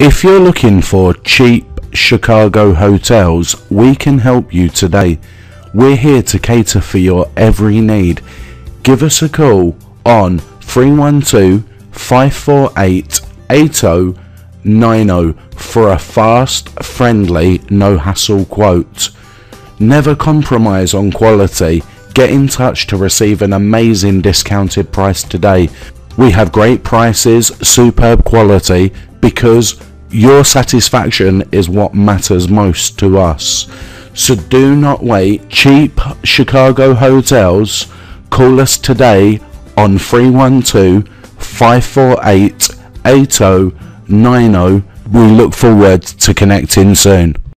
If you're looking for cheap Chicago hotels, we can help you today. We're here to cater for your every need. Give us a call on 312 548 8090 for a fast, friendly, no hassle quote. Never compromise on quality. Get in touch to receive an amazing discounted price today. We have great prices, superb quality because your satisfaction is what matters most to us. So do not wait. Cheap Chicago hotels. Call us today on 312 548 8090. We look forward to connecting soon.